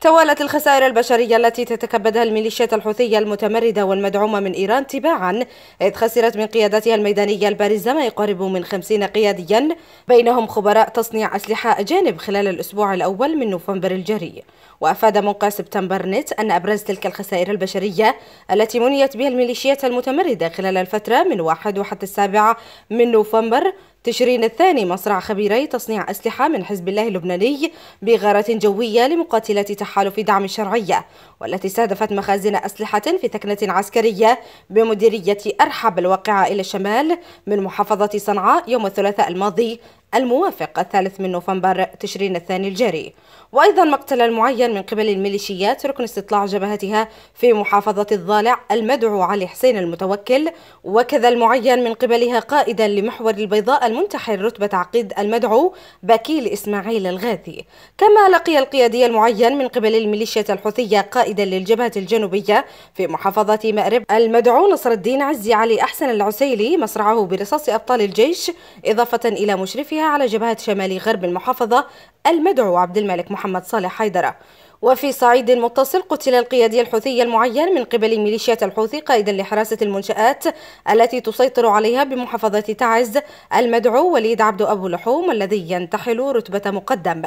توالت الخسائر البشرية التي تتكبدها الميليشيات الحوثية المتمردة والمدعومة من إيران تباعا. إذ خسرت من قيادتها الميدانية البارزة ما يقارب من خمسين قياديا. بينهم خبراء تصنيع أسلحة أجانب خلال الأسبوع الأول من نوفمبر الجاري. وأفاد موقع سبتمبر نت أن أبرز تلك الخسائر البشرية التي منيت بها الميليشيات المتمردة خلال الفترة من واحد وحتى السابع من نوفمبر تشرين الثاني مصرع خبيري تصنيع أسلحة من حزب الله اللبناني بغارة جوية لمقاتلة تحالف دعم الشرعية والتي استهدفت مخازن أسلحة في ثكنة عسكرية بمديرية أرحب الواقعة إلى الشمال من محافظة صنعاء يوم الثلاثاء الماضي الموافق الثالث من نوفمبر تشرين الثاني الجاري. وأيضا مقتل المعين من قبل الميليشيات ركن استطلاع جبهتها في محافظة الضالع المدعو علي حسين المتوكل. وكذا المعين من قبلها قائدا لمحور البيضاء المنتحل رتبة عقيد المدعو بكيل إسماعيل الغاثي كما لقي القيادي المعين من قبل الميليشيات الحوثية قائدا للجبهة الجنوبية في محافظة مأرب المدعو نصر الدين عزي علي أحسن العسيلي مصرعه برصاص أبطال الجيش إضافة إلى مشرفها على جبهة شمال غرب المحافظة المدعو عبد الملك محمد صالح حيدرة. وفي صعيد متصل قتل القيادي الحوثي المعين من قبل ميليشيات الحوثي قائدا لحراسة المنشآت التي تسيطر عليها بمحافظة تعز المدعو وليد عبد أبو لحوم الذي ينتحل رتبة مقدم.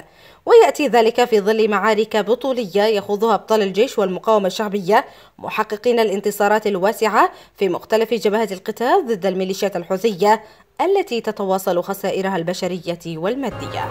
ويأتي ذلك في ظل معارك بطولية يخوضها أبطال الجيش والمقاومة الشعبية محققين الانتصارات الواسعة في مختلف جبهات القتال ضد الميليشيات الحوثية التي تتواصل خسائرها البشرية والمادية.